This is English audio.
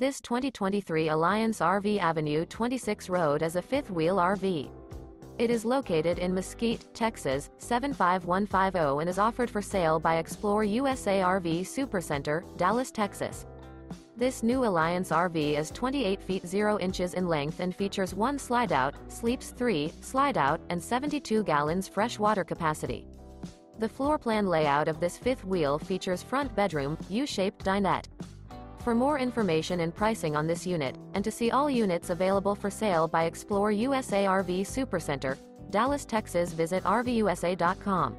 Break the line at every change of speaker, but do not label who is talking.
This 2023 Alliance RV Avenue 26 Road is a fifth wheel RV. It is located in Mesquite, Texas, 75150 and is offered for sale by Explore USA RV Supercenter, Dallas, Texas. This new Alliance RV is 28 feet 0 inches in length and features one slide out, sleeps 3, slide out, and 72 gallons fresh water capacity. The floor plan layout of this fifth wheel features front bedroom, U-shaped dinette. For more information and pricing on this unit, and to see all units available for sale by Explore USA RV Supercenter, Dallas, Texas visit RVUSA.com.